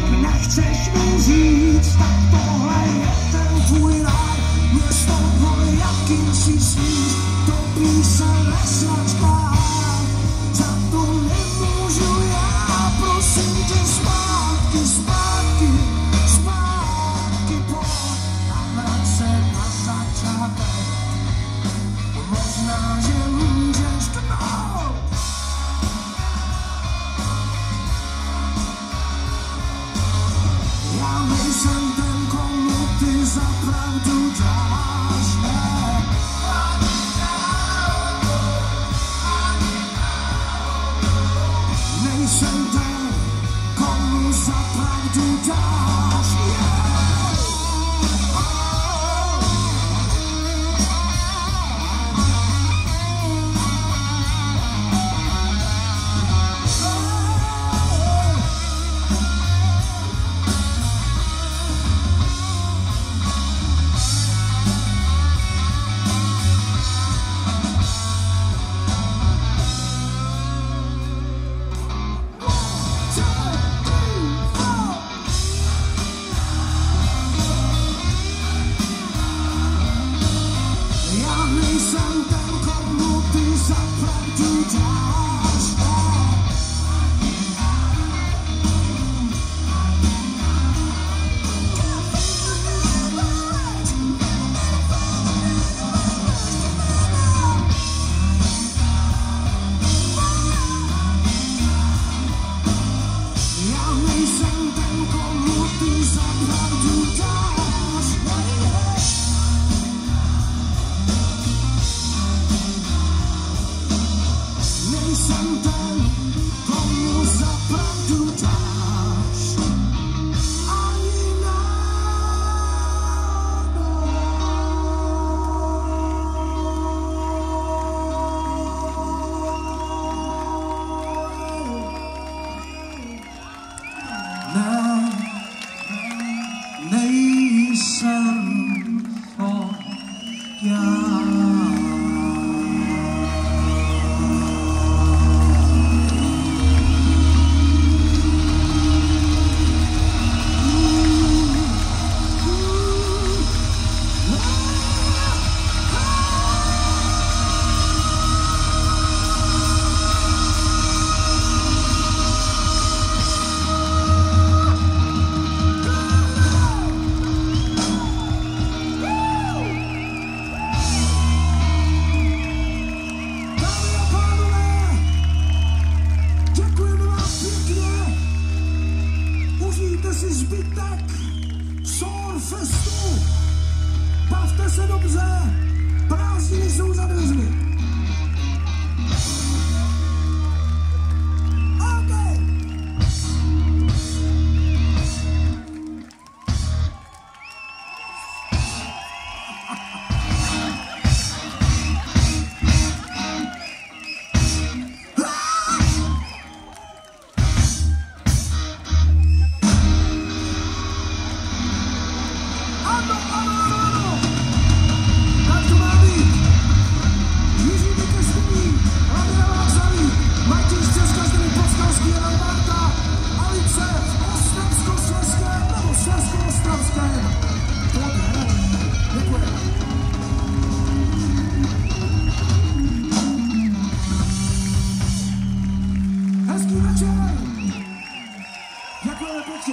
Vždyť nechceš mi říct, tak tohle je ten tvůj ráj, město, jakým si sní. come on za prawdę dam. Top from two down. zbytek, szorfestu, bawte się dobrze. 100円のコクシ